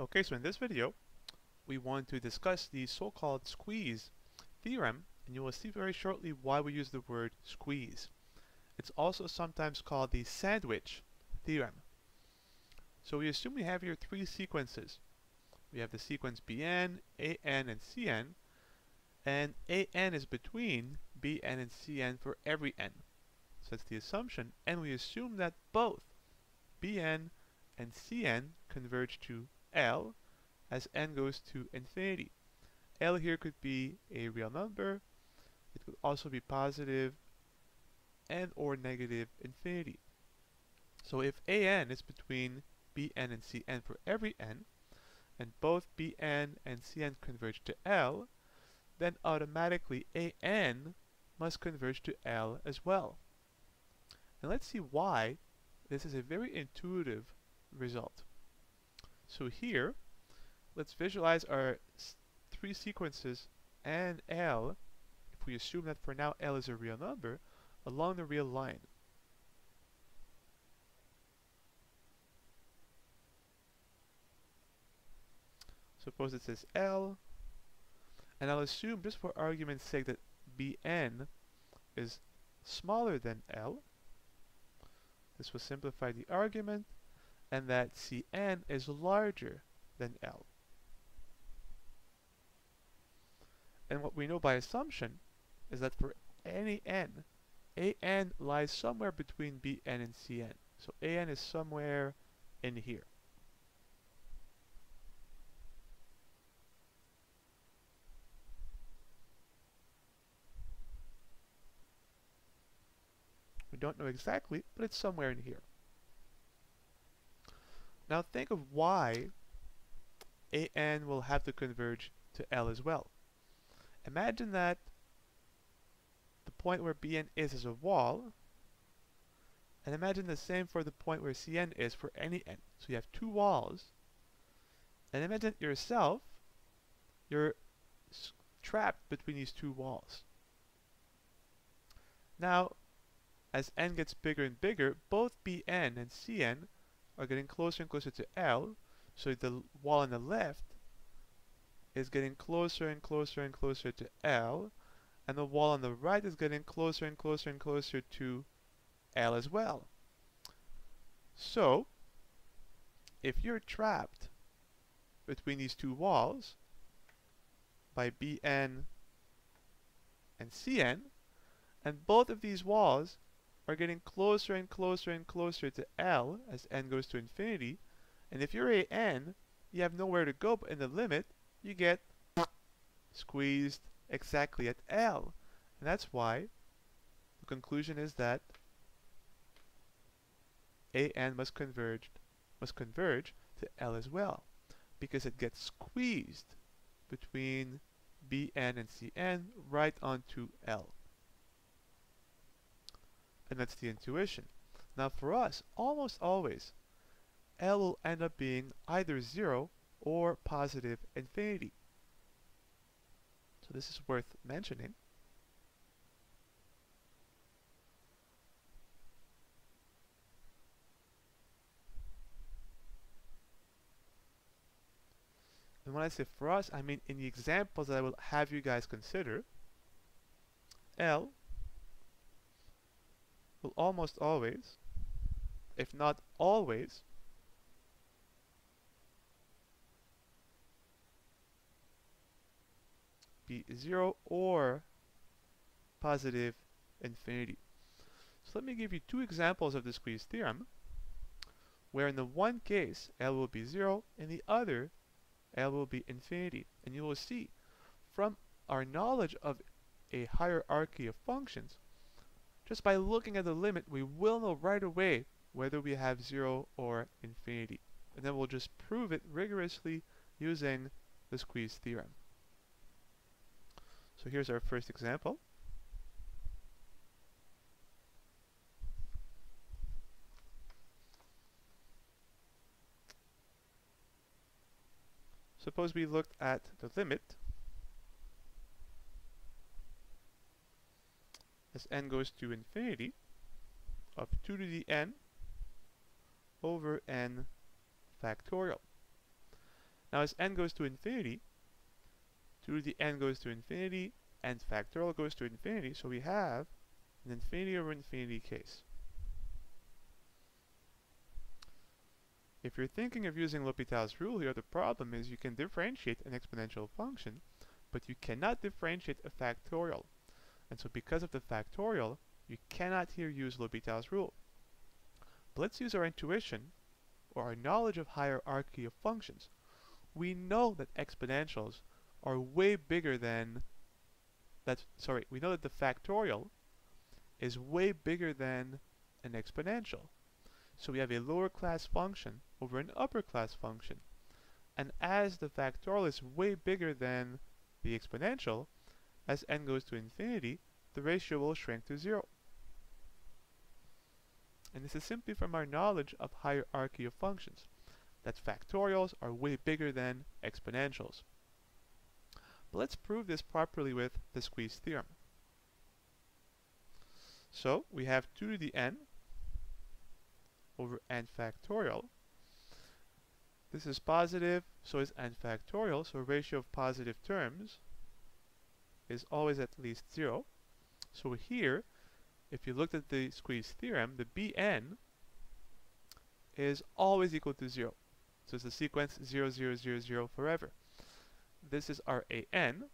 Okay, so in this video, we want to discuss the so-called squeeze theorem, and you will see very shortly why we use the word squeeze. It's also sometimes called the sandwich theorem. So we assume we have here three sequences. We have the sequence Bn, An, and Cn, and An is between Bn and Cn for every n. So that's the assumption, and we assume that both Bn and Cn converge to L as n goes to infinity. L here could be a real number. It could also be positive and or negative infinity. So if an is between bn and cn for every n, and both bn and cn converge to L, then automatically an must converge to L as well. And let's see why this is a very intuitive result. So here, let's visualize our three sequences and L, if we assume that for now L is a real number, along the real line. Suppose it says L, and I'll assume just for argument's sake that Bn is smaller than L. This will simplify the argument, and that Cn is larger than L. And what we know by assumption is that for any n, an lies somewhere between bn and cn. So an is somewhere in here. We don't know exactly, but it's somewhere in here. Now think of why an will have to converge to L as well. Imagine that the point where Bn is is a wall, and imagine the same for the point where Cn is for any n. So you have two walls, and imagine yourself, you're trapped between these two walls. Now, as n gets bigger and bigger, both Bn and Cn are getting closer and closer to L, so the wall on the left is getting closer and closer and closer to L, and the wall on the right is getting closer and closer and closer to L as well. So, if you're trapped between these two walls by Bn and Cn, and both of these walls are getting closer and closer and closer to L as n goes to infinity. And if you're a n, you have nowhere to go but in the limit, you get squeezed exactly at L. And that's why the conclusion is that an must converge must converge to L as well because it gets squeezed between Bn and Cn right onto L and that's the intuition. Now for us, almost always, L will end up being either 0 or positive infinity. So this is worth mentioning. And when I say for us, I mean in the examples that I will have you guys consider, L will almost always, if not always, be 0 or positive infinity. So let me give you two examples of the squeeze theorem, where in the one case L will be 0, in the other L will be infinity. And you will see from our knowledge of a hierarchy of functions, just by looking at the limit, we will know right away whether we have 0 or infinity. And then we'll just prove it rigorously using the squeeze theorem. So here's our first example. Suppose we looked at the limit as n goes to infinity of 2 to the n over n factorial. Now as n goes to infinity, 2 to the n goes to infinity, and factorial goes to infinity, so we have an infinity over infinity case. If you're thinking of using L'Hopital's rule here, the problem is you can differentiate an exponential function, but you cannot differentiate a factorial. And so because of the factorial, you cannot here use L'Hopital's rule. But let's use our intuition, or our knowledge of hierarchy of functions. We know that exponentials are way bigger than that's, sorry, we know that the factorial is way bigger than an exponential. So we have a lower class function over an upper class function. And as the factorial is way bigger than the exponential, as n goes to infinity, the ratio will shrink to zero. And this is simply from our knowledge of hierarchy of functions, that factorials are way bigger than exponentials. But let's prove this properly with the squeeze theorem. So we have 2 to the n over n factorial. This is positive, so is n factorial, so ratio of positive terms is always at least 0. So here, if you looked at the squeeze theorem, the bn is always equal to 0. So it's the sequence 0, 0, 0, 0 forever. This is our an,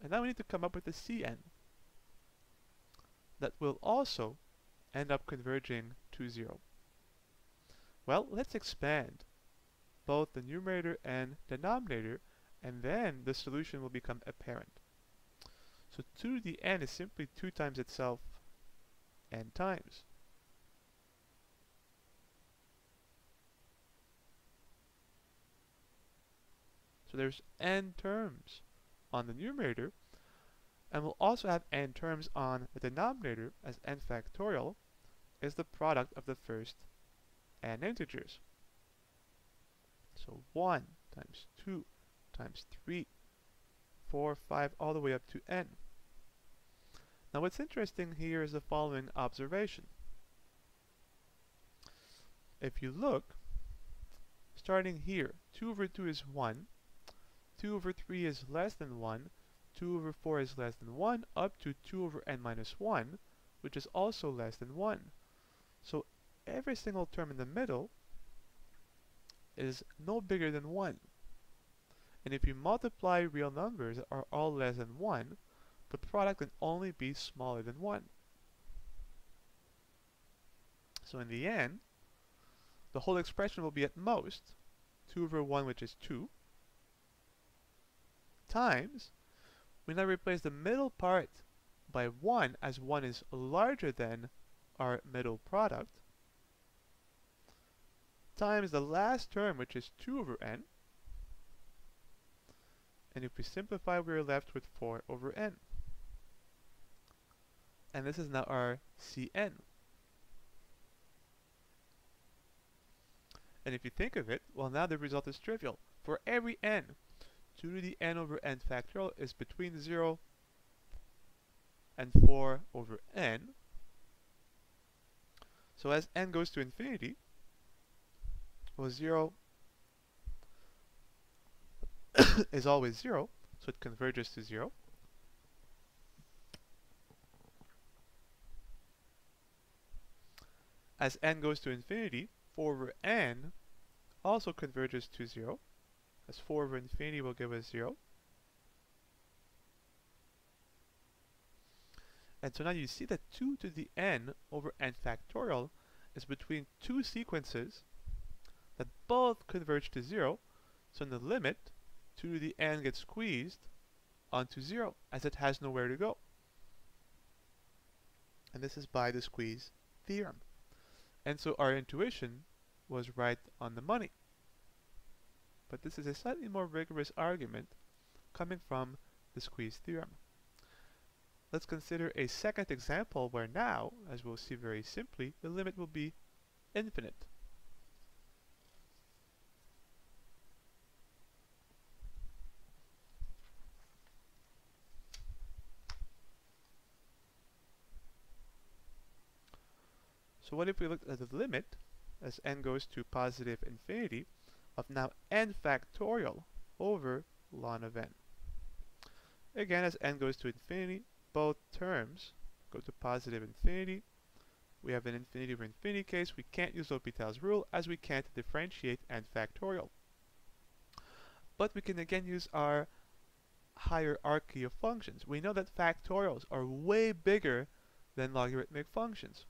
and now we need to come up with a cn that will also end up converging to 0. Well, let's expand both the numerator and denominator, and then the solution will become apparent. So 2 to the n is simply 2 times itself n times. So there's n terms on the numerator, and we'll also have n terms on the denominator as n factorial is the product of the first n integers. So 1 times 2 times 3, 4, 5, all the way up to n. Now what's interesting here is the following observation. If you look, starting here, 2 over 2 is 1, 2 over 3 is less than 1, 2 over 4 is less than 1, up to 2 over n minus 1, which is also less than 1. So every single term in the middle is no bigger than 1. And if you multiply real numbers that are all less than 1, the product can only be smaller than 1. So in the end, the whole expression will be at most 2 over 1, which is 2, times, we now replace the middle part by 1 as 1 is larger than our middle product, times the last term, which is 2 over n. And if we simplify, we're left with 4 over n. And this is now our Cn. And if you think of it, well now the result is trivial. For every n, 2 to the n over n factorial is between 0 and 4 over n. So as n goes to infinity, well 0 is always 0, so it converges to 0. As n goes to infinity, 4 over n also converges to 0 as 4 over infinity will give us 0. And so now you see that 2 to the n over n factorial is between two sequences that both converge to 0. So in the limit, 2 to the n gets squeezed onto 0 as it has nowhere to go. And this is by the squeeze theorem. And so our intuition was right on the money but this is a slightly more rigorous argument coming from the squeeze theorem. Let's consider a second example where now, as we'll see very simply, the limit will be infinite. So what if we look at the limit as n goes to positive infinity of now n factorial over ln of n. Again, as n goes to infinity, both terms go to positive infinity. We have an infinity over infinity case. We can't use L'Hopital's rule as we can't differentiate n factorial. But we can again use our hierarchy of functions. We know that factorials are way bigger than logarithmic functions.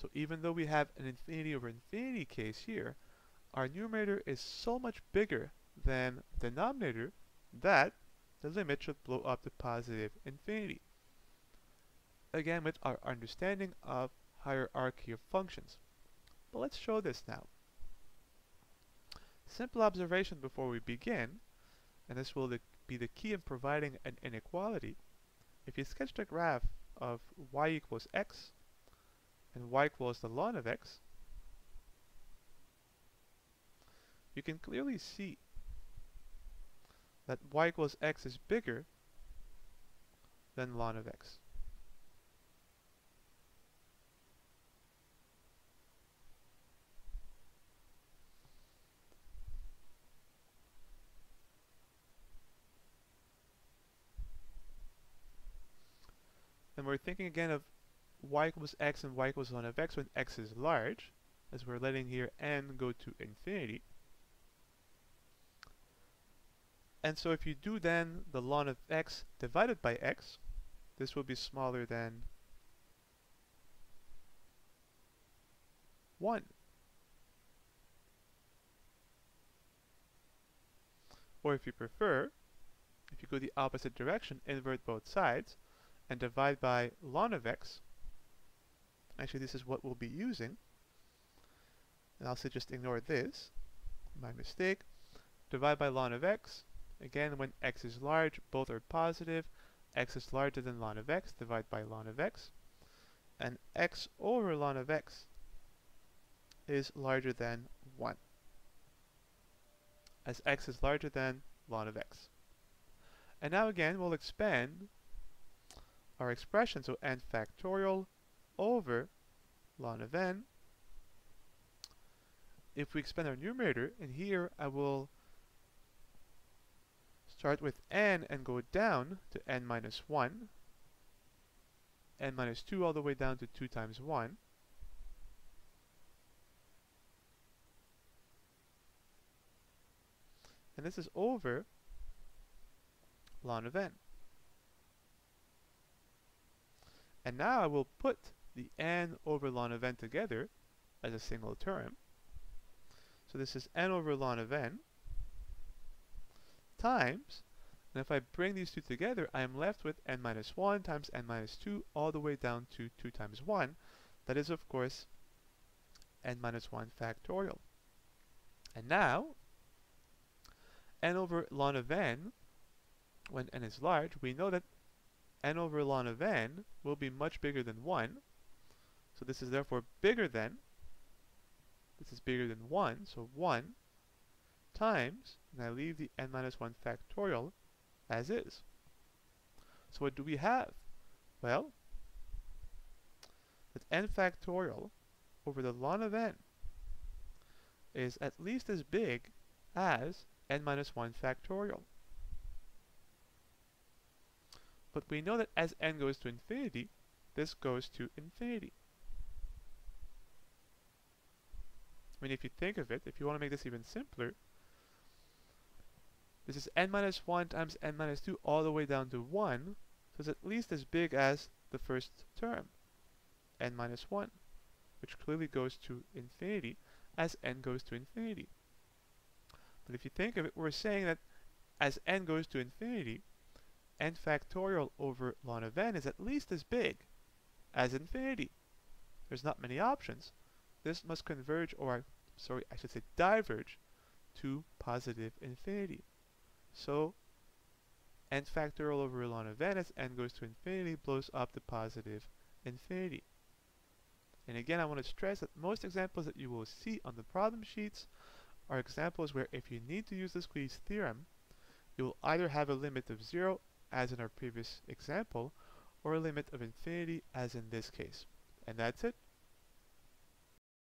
So even though we have an infinity over infinity case here, our numerator is so much bigger than denominator that the limit should blow up to positive infinity. Again, with our understanding of hierarchy of functions. But let's show this now. Simple observation before we begin, and this will be the key in providing an inequality. If you sketch the graph of y equals x and y equals the ln of x, you can clearly see that y equals x is bigger than ln of x. And we're thinking again of y equals x and y equals ln of x when x is large, as we're letting here n go to infinity. And so if you do then the ln of x divided by x, this will be smaller than 1. Or if you prefer, if you go the opposite direction, invert both sides, and divide by ln of x, actually this is what we'll be using, and I'll say just ignore this, my mistake, divide by ln of x, Again, when x is large, both are positive. x is larger than ln of x, divide by ln of x. And x over ln of x is larger than 1, as x is larger than ln of x. And now again, we'll expand our expression, so n factorial over ln of n. If we expand our numerator, and here I will Start with n and go down to n minus 1, n minus 2 all the way down to 2 times 1. And this is over ln of n. And now I will put the n over ln of n together as a single term. So this is n over ln of n times, and if I bring these two together, I am left with n minus 1 times n minus 2 all the way down to 2 times 1. That is, of course, n minus 1 factorial. And now, n over ln of n, when n is large, we know that n over ln of n will be much bigger than 1. So this is therefore bigger than, this is bigger than 1, so 1 times, and I leave the n minus 1 factorial as is. So what do we have? Well, that n factorial over the ln of n is at least as big as n minus 1 factorial. But we know that as n goes to infinity, this goes to infinity. I mean, if you think of it, if you want to make this even simpler, this is n minus 1 times n minus 2 all the way down to 1. So it's at least as big as the first term, n minus 1, which clearly goes to infinity as n goes to infinity. But if you think of it, we're saying that as n goes to infinity, n factorial over ln of n is at least as big as infinity. There's not many options. This must converge, or sorry, I should say diverge, to positive infinity. So n factorial over ln of n as n goes to infinity blows up to positive infinity. And again, I want to stress that most examples that you will see on the problem sheets are examples where if you need to use the squeeze theorem, you will either have a limit of 0, as in our previous example, or a limit of infinity, as in this case. And that's it.